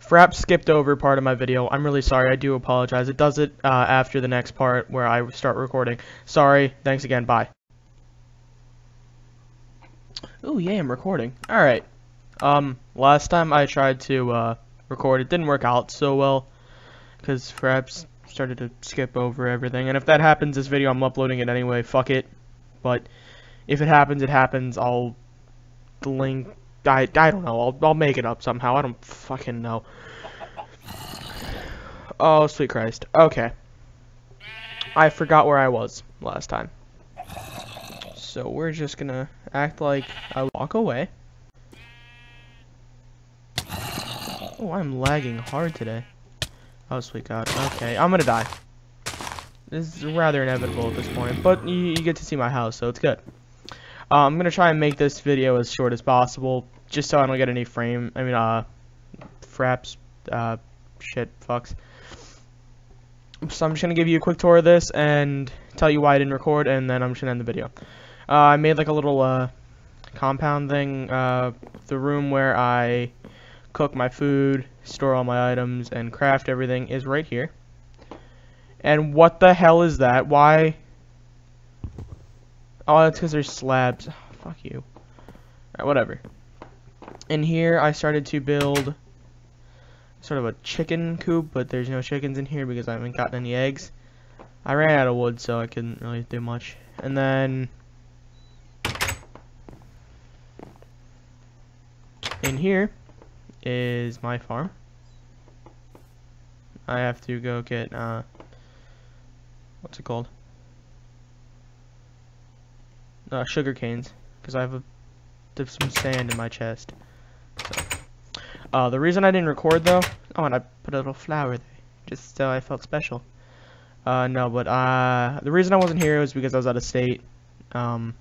Fraps skipped over part of my video. I'm really sorry. I do apologize. It does it uh, after the next part where I start recording. Sorry. Thanks again. Bye. Oh, yeah, I'm recording. Alright. Um, last time I tried to uh, record, it didn't work out so well because Fraps started to skip over everything. And if that happens, this video, I'm uploading it anyway. Fuck it. But if it happens, it happens. I'll link I, I don't know. I'll, I'll make it up somehow. I don't fucking know. Oh, sweet Christ. Okay. I forgot where I was last time. So we're just gonna act like I walk away. Oh, I'm lagging hard today. Oh, sweet God. Okay, I'm gonna die. This is rather inevitable at this point, but you, you get to see my house, so it's good. Uh, I'm gonna try and make this video as short as possible just so I don't get any frame, I mean, uh, fraps, uh, shit, fucks. So I'm just to give you a quick tour of this and tell you why I didn't record, and then I'm just to end the video. Uh, I made like a little, uh, compound thing, uh, the room where I cook my food, store all my items, and craft everything is right here. And what the hell is that? Why? Oh, that's because there's slabs. fuck you. Alright, whatever in here I started to build sort of a chicken coop, but there's no chickens in here because I haven't gotten any eggs. I ran out of wood, so I couldn't really do much. And then in here is my farm. I have to go get uh what's it called? Uh, sugar canes because I have a there's some sand in my chest. Uh, the reason I didn't record though, oh, and I put a little flower there, just so I felt special. Uh, no, but uh, the reason I wasn't here was because I was out of state. Um,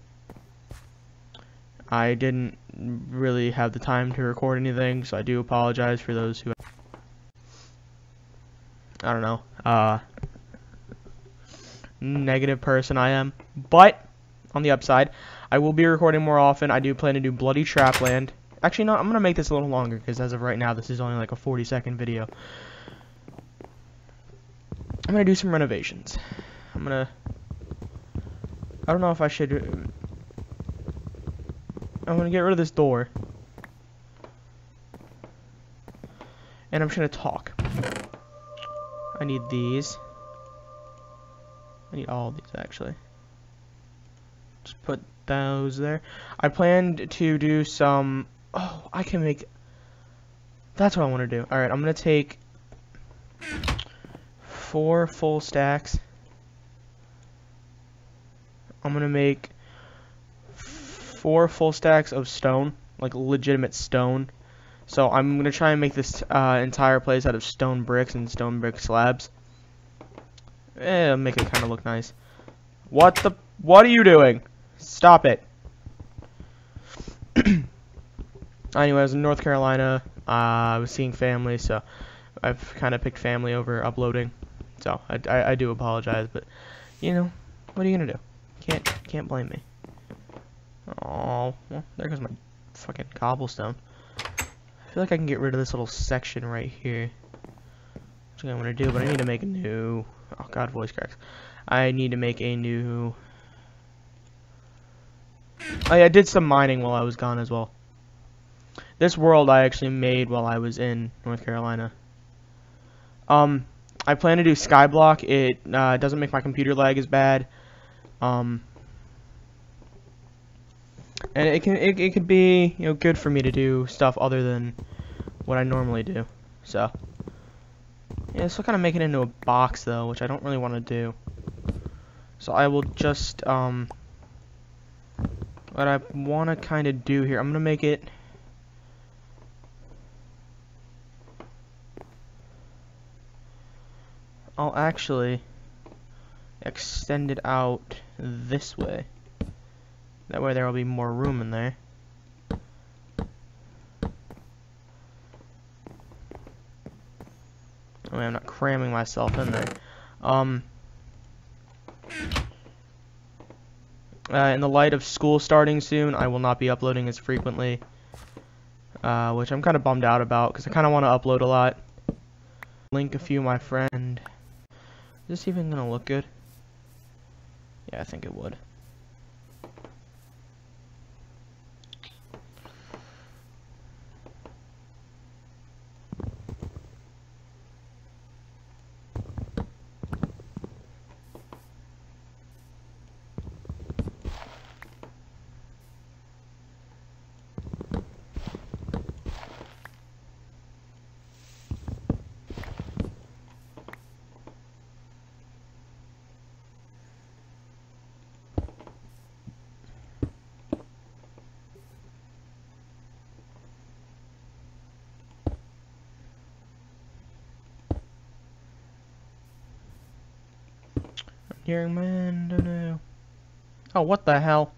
I didn't really have the time to record anything, so I do apologize for those who. I don't know. Uh, negative person I am, but on the upside, I will be recording more often. I do plan to do Bloody Trapland. Actually, no, I'm going to make this a little longer because as of right now, this is only like a 40 second video. I'm going to do some renovations. I'm going to... I don't know if I should... Uh, I'm going to get rid of this door. And I'm just going to talk. I need these. I need all these, actually. Just put those there. I planned to do some... Oh, I can make... That's what I want to do. Alright, I'm going to take four full stacks. I'm going to make four full stacks of stone, like legitimate stone. So I'm going to try and make this uh, entire place out of stone bricks and stone brick slabs. Eh, make it kind of look nice. What the... What are you doing? Stop it. anyway, I was in North Carolina. Uh, I was seeing family, so I've kind of picked family over uploading. So I, I, I, do apologize, but you know, what are you gonna do? Can't can't blame me. Oh, well, there goes my fucking cobblestone. I feel like I can get rid of this little section right here. Which I'm gonna do, but I need to make a new. Oh God, voice cracks. I need to make a new I, I did some mining while I was gone as well. This world I actually made while I was in North Carolina. Um, I plan to do Skyblock. It uh, doesn't make my computer lag as bad. Um, and it can it, it could be you know good for me to do stuff other than what I normally do. So yeah, still kind of make it into a box though, which I don't really want to do. So I will just um what I want to kind of do here, I'm to make it... I'll actually extend it out this way. That way there will be more room in there. I I'm not cramming myself in there. Um, Uh, in the light of school starting soon, I will not be uploading as frequently. uh, which I'm kind of bummed out about because I kind of want to upload a lot. Link a few my friend. Is this even gonna look good? Yeah, I think it would. Young man, don't know. Oh, what the hell?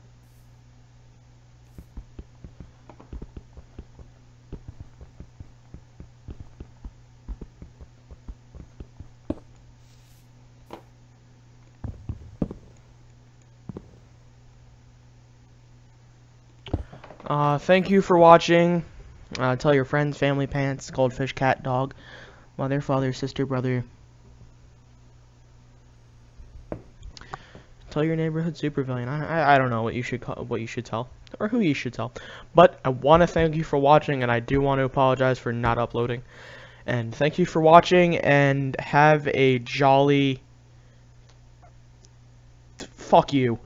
Uh, thank you for watching. Uh, tell your friends, family, pants, goldfish, cat, dog, mother, father, sister, brother. Tell your neighborhood supervillain. I, I, I don't know what you should call, what you should tell or who you should tell. But I want to thank you for watching, and I do want to apologize for not uploading. And thank you for watching, and have a jolly. Fuck you.